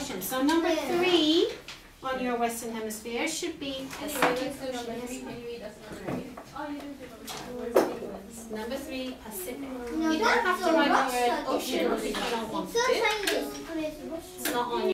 ocean. So number three on your Western Hemisphere should be Pacific number Ocean. three. Number three? Pacific. You don't have to write the word ocean if you don't want to. it's not on your.